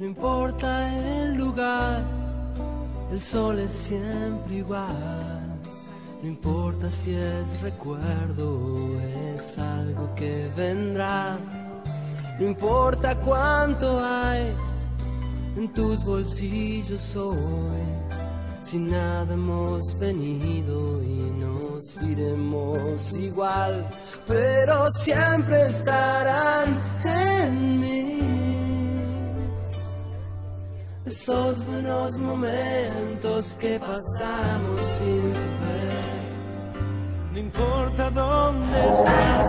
No importa el lugar, el sol es siempre igual. No importa si es recuerdo, o es algo que vendrá. No importa cuánto hay en tus bolsillos hoy. Sin nada hemos venido y nos iremos igual, pero siempre estarán en mí esos buenos momentos que pasamos sin saber. No importa dónde estás.